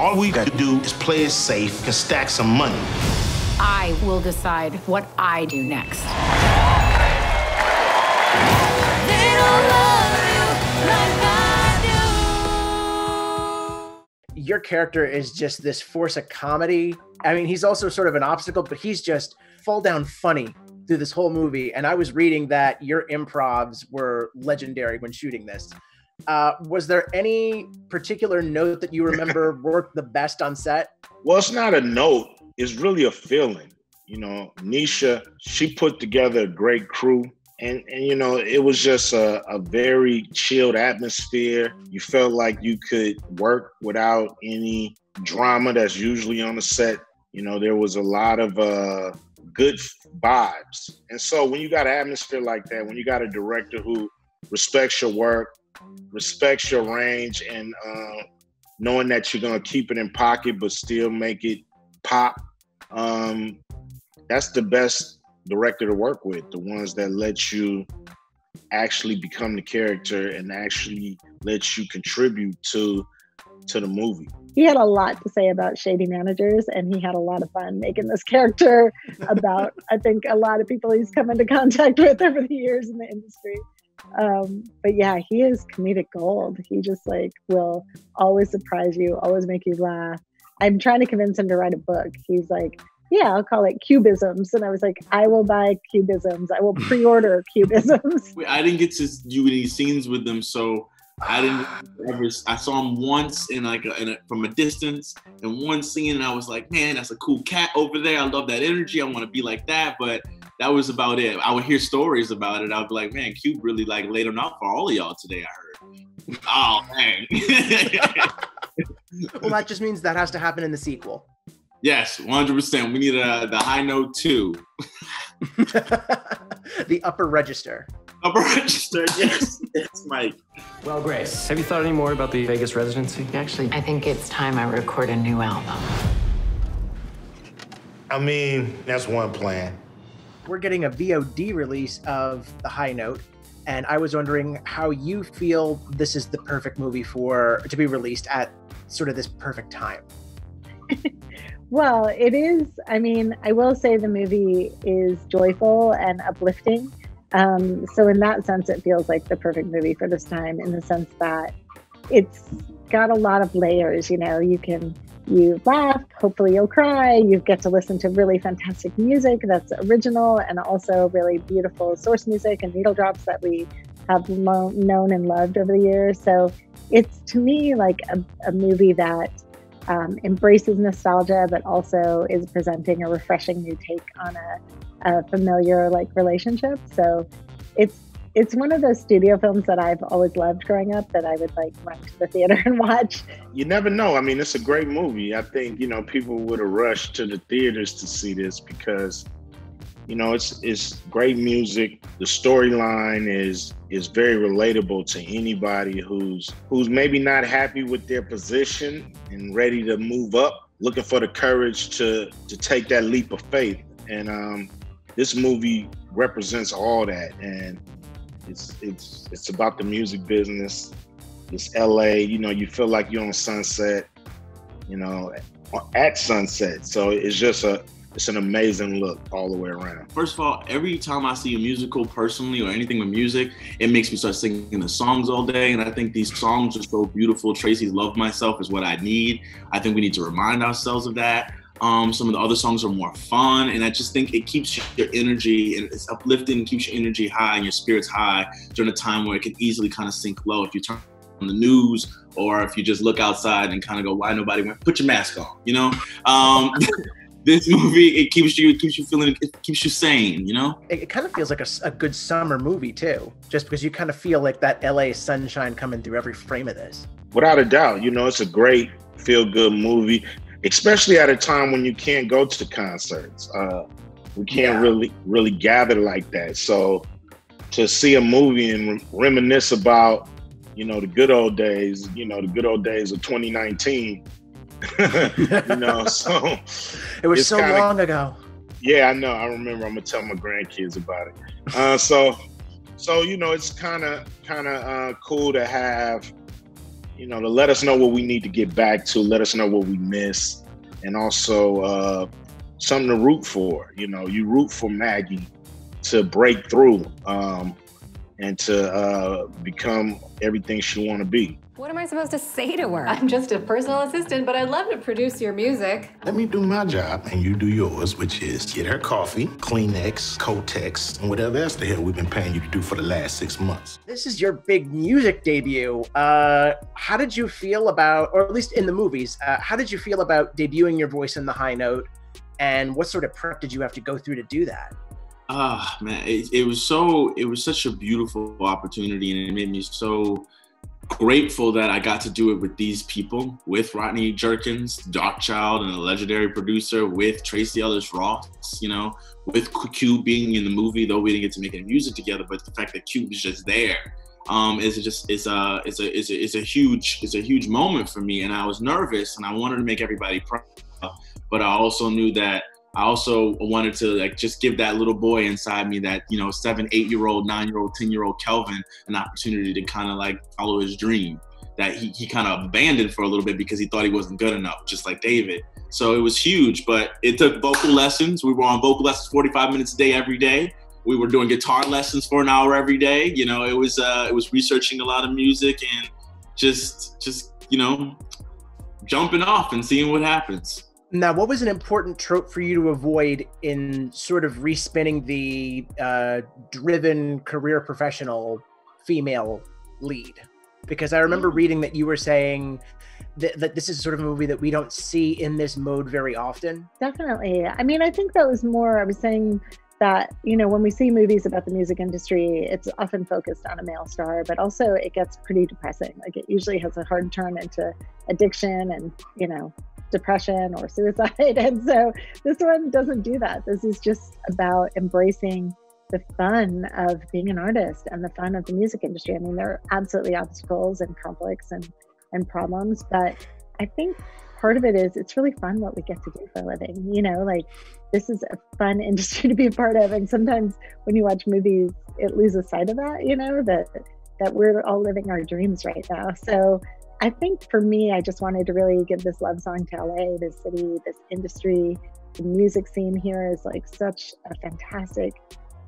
All we got to do is play it safe and stack some money. I will decide what I do next. Your character is just this force of comedy. I mean, he's also sort of an obstacle, but he's just fall down funny through this whole movie. And I was reading that your improvs were legendary when shooting this. Uh, was there any particular note that you remember worked the best on set? Well, it's not a note, it's really a feeling. You know, Nisha, she put together a great crew. And, and you know, it was just a, a very chilled atmosphere. You felt like you could work without any drama that's usually on the set. You know, there was a lot of uh, good vibes. And so when you got an atmosphere like that, when you got a director who respects your work, respects your range, and uh, knowing that you're gonna keep it in pocket but still make it pop, um, that's the best director to work with. The ones that let you actually become the character and actually let you contribute to to the movie he had a lot to say about shady managers and he had a lot of fun making this character about i think a lot of people he's come into contact with over the years in the industry um, but yeah he is comedic gold he just like will always surprise you always make you laugh i'm trying to convince him to write a book he's like yeah i'll call it cubisms and i was like i will buy cubisms i will pre-order cubisms Wait, i didn't get to do any scenes with them so I didn't ever. I saw him once in like a, in a, from a distance in one scene, and I was like, "Man, that's a cool cat over there. I love that energy. I want to be like that." But that was about it. I would hear stories about it. I'd be like, "Man, Cube really like laid them out for all of y'all today." I heard. oh man. well, that just means that has to happen in the sequel. Yes, one hundred percent. We need a, the high note two. the upper register. Upper register, yes, yes, Mike. Well, Grace, have you thought any more about the Vegas residency? Actually, I think it's time I record a new album. I mean, that's one plan. We're getting a VOD release of The High Note, and I was wondering how you feel this is the perfect movie for to be released at sort of this perfect time. well, it is. I mean, I will say the movie is joyful and uplifting. Um, so in that sense, it feels like the perfect movie for this time. In the sense that it's got a lot of layers. You know, you can you laugh, hopefully you'll cry. You get to listen to really fantastic music that's original and also really beautiful source music and needle drops that we have lo- known and loved over the years. So it's to me like a, a movie that um, embraces nostalgia, but also is presenting a refreshing new take on a a familiar like relationship. So it's it's one of those studio films that I've always loved growing up that I would like run to the theater and watch. You never know. I mean, it's a great movie. I think, you know, people would have rushed to the theaters to see this because, you know, it's it's great music. The storyline is is very relatable to anybody who's who's maybe not happy with their position and ready to move up, looking for the courage to to take that leap of faith. And um, this movie represents all that and it's it's it's about the music business it's la you know you feel like you're on sunset you know at sunset so it's just a it's an amazing look all the way around. First of all, every time I see a musical personally or anything with music, it makes me start singing the songs all day. And I think these songs are so beautiful. Tracee's Love Myself is what I need. I think we need to remind ourselves of that. Um, some of the other songs are more fun, and I just think it keeps your energy and it's uplifting, keeps your energy high and your spirits high during a time where it can easily kind of sink low if you turn on the news or if you just look outside and kind of go, "Why nobody went?" Put your mask on, you know. Um, this movie it keeps you it keeps you feeling it keeps you sane you know it, it kind of feels like a, a, good summer movie too just because you kind of feel like that la sunshine coming through every frame of this without a doubt you know it's a great feel good movie especially at a time when you can't go to concerts. Uh, we can't yeah. really really gather like that. So to see a movie and reminisce about, you know, the good old days, you know, the good old days of 2019. you know, so it was so kinda, long ago. Yeah, I know. I remember. I'm gonna tell my grandkids about it. Uh, so, so you know, it's kind of kind of uh, cool to have you know, to let us know what we need to get back to, let us know what we miss, and also uh, something to root for. You know, you root for Maggie to break through um, and to uh, become everything she want to be. What am I supposed to say to her? I'm just a personal assistant, but I'd love to produce your music. Let me do my job and you do yours, which is get her coffee, Kleenex, Kotex, and whatever else the hell we've been paying you to do for the last six months. This is your big music debut. Uh, how did you feel about, or at least in the movies, uh, how did you feel about debuting your voice in the high note? And what sort of prep did you have to go through to do that? Ah, man, it, it was so, it was such a beautiful opportunity and it made me so grateful that I got to do it with these people, with Rodney Jerkins, Darkchild and a legendary producer, with Tracee Ellis Ross, you know, with q being in the movie, though we didn't get to make any music together, but the fact that q was just there um, is just is a is a is a is a huge is a huge moment for me, and I was nervous and I wanted to make everybody proud, but I also knew that I also wanted to like just give that little boy inside me, that you know, seven, eight year old, nine year old, ten year old Kelvin, an opportunity to kind of like follow his dream that he, he kind of abandoned for a little bit because he thought he wasn't good enough, just like David. So it was huge, but it took vocal lessons. We were on vocal lessons 45 minutes a day every day. We were doing guitar lessons for an hour every day. You know, it was uh, it was researching a lot of music and just just you know jumping off and seeing what happens. Now, what was an important trope for you to avoid in sort of respinning the uh, driven career professional female lead? Because I remember mm. reading that you were saying that, that, this is sort of a movie that we don't see in this mode very often. Definitely. I mean, I think that was more, I was saying that, you know, when we see movies about the music industry, it's often focused on a male star, but also it gets pretty depressing. Like it usually has a hard turn into addiction and, you know, depression or suicide. And so this one doesn't do that. This is just about embracing the fun of being an artist and the fun of the music industry. I mean, there are absolutely obstacles and conflicts and, and problems, but I think part of it is it's really fun what we get to do for a living. You know, like this is a fun industry to be a part of. And sometimes when you watch movies, it loses sight of that, you know, that that we're all living our dreams right now. So I think for me, I just wanted to really give this love song to LA, this city, this industry. The music scene here is like such a fantastic,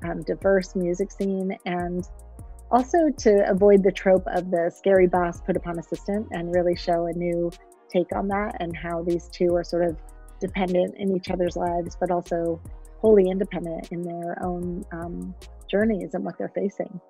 um, diverse music scene. And also to avoid the trope of the scary boss put upon assistant and really show a new take on that and how these two are sort of dependent in each other's lives, but also wholly independent in their own um, journeys and what they're facing.